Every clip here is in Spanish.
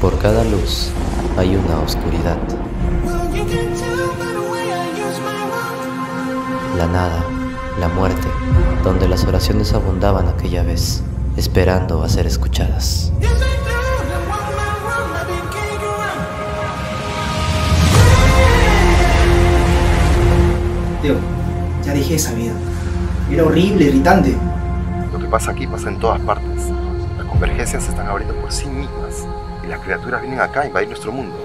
Por cada luz hay una oscuridad. La nada, la muerte, donde las oraciones abundaban aquella vez, esperando a ser escuchadas. Teo, ya dejé esa vida. Era horrible, irritante. Lo que pasa aquí pasa en todas partes. Las convergencias se están abriendo por sí mismas las criaturas vienen acá a invadir nuestro mundo.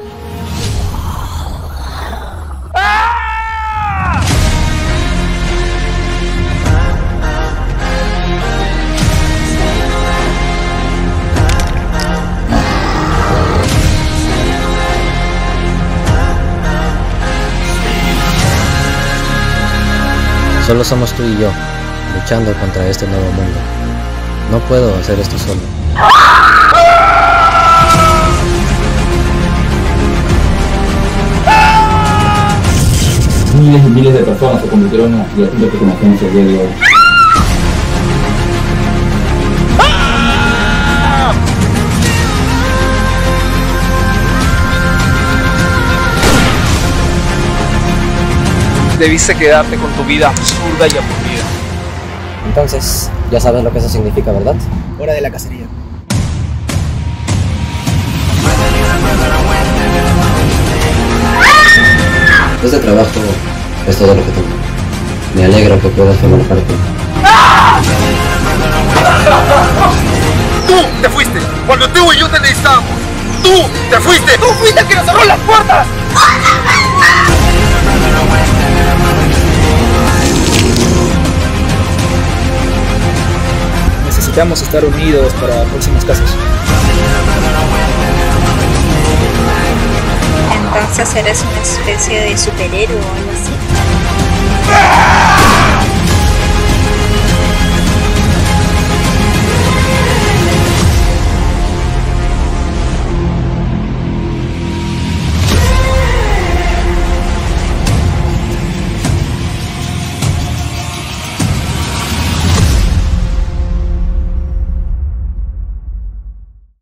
Solo somos tú y yo, luchando contra este nuevo mundo. No puedo hacer esto solo. Miles y miles de personas se convirtieron en las criaturas que conocemos el día de hoy. Debiste quedarte con tu vida absurda y aburrida. Entonces, ya sabes lo que eso significa, ¿verdad? Hora de la cacería. Este trabajo es todo lo que tengo. Me alegro que puedas formar parte. ¡Tú te fuiste! Cuando tú y yo te necesitábamos. ¡Tú te fuiste! ¡Tú fuiste el que nos cerró las puertas! Necesitamos estar unidos para próximos casos. Entonces eres una especie de superhéroe, ¿no?